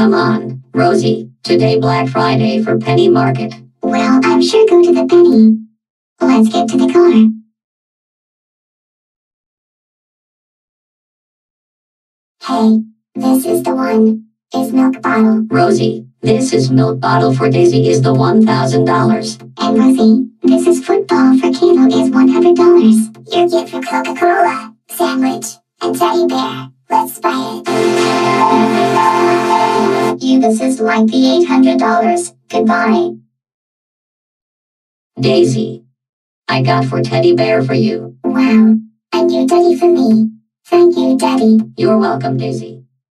Come on, Rosie. Today Black Friday for Penny Market. Well, I'm sure go to the penny. Let's get to the car. Hey, this is the one. Is milk bottle. Rosie, this is milk bottle for Daisy is the $1,000. And Rosie, this is football for Caillou is $100. Your gift for Coca-Cola, sandwich, and teddy bear. Let's You, this is like the $800. Goodbye. Daisy. I got for teddy bear for you. Wow. A new daddy for me. Thank you, daddy. You're welcome, Daisy.